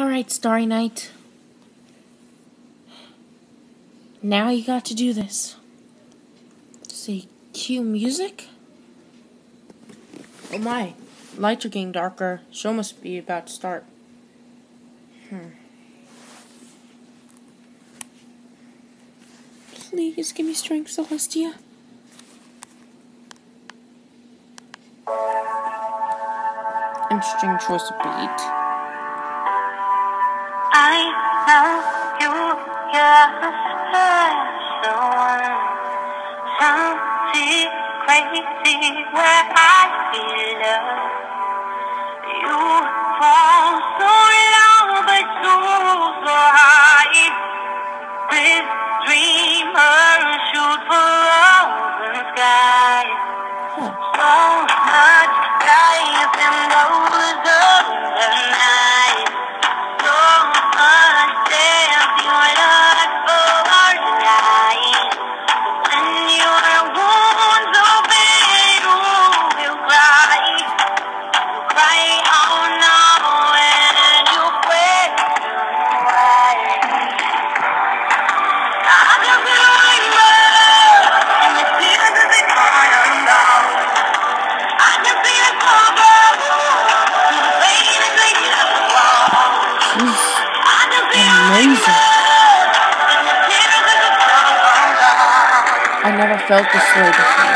Alright, Starry Night. Now you got to do this. See, cue music? Oh my, lights are getting darker. Show must be about to start. Hmm. Please give me strength, Celestia. Interesting choice of beat. Dreamer shoot for open. Huh. So felt way before.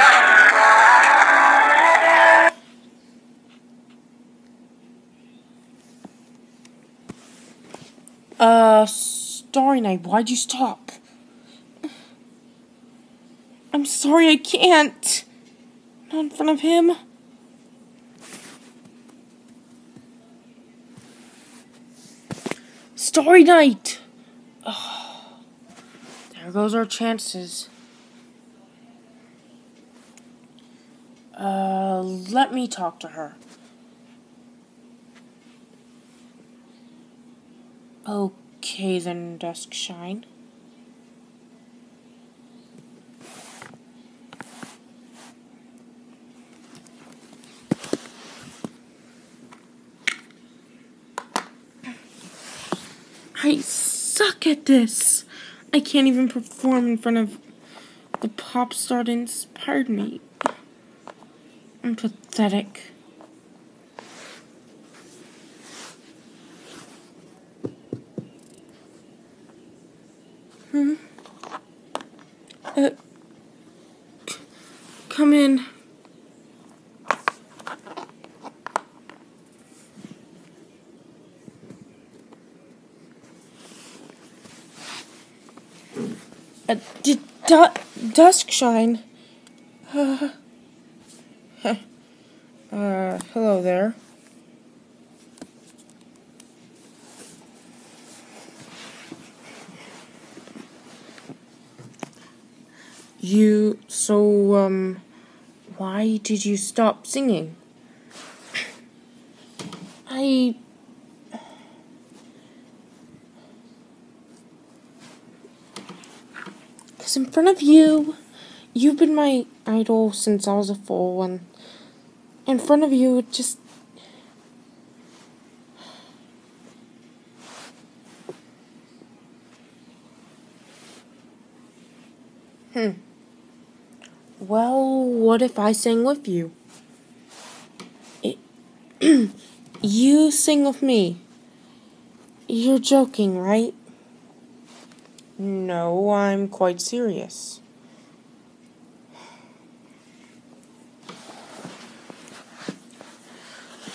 Uh, Starry Night, why'd you stop? I'm sorry, I can't. Not in front of him. Starry Night! Oh, there goes our chances. Uh, let me talk to her. Okay then, Dusk Shine. I suck at this. I can't even perform in front of the pop star that inspired me. I'm pathetic. Hmm? Uh, come in. Uh, d- du- Duskshine. Uh, uh, hello there. You, so, um, why did you stop singing? I. Because in front of you, you've been my idol since I was a fool, and in front of you, just. Hmm. Well, what if I sing with you? It, you sing with me. You're joking, right? No, I'm quite serious.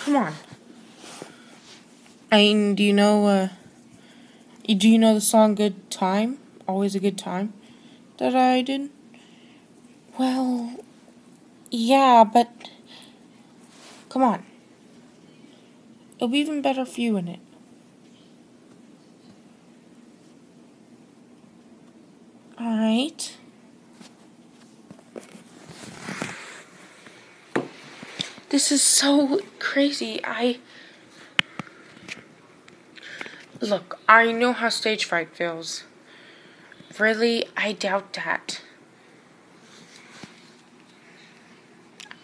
Come on. I mean, do you know, uh, do you know the song Good Time? Always a Good Time? That I did? Well, yeah, but come on. It'll be even better for you in it. Alright. This is so crazy. I. Look, I know how stage fright feels. Really, I doubt that.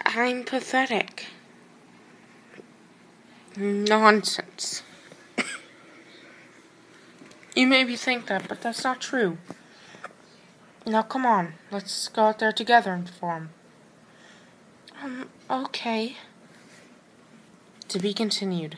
I'm pathetic. Nonsense. You maybe think that, but that's not true. Now come on, let's go out there together and perform. Um, okay. To be continued.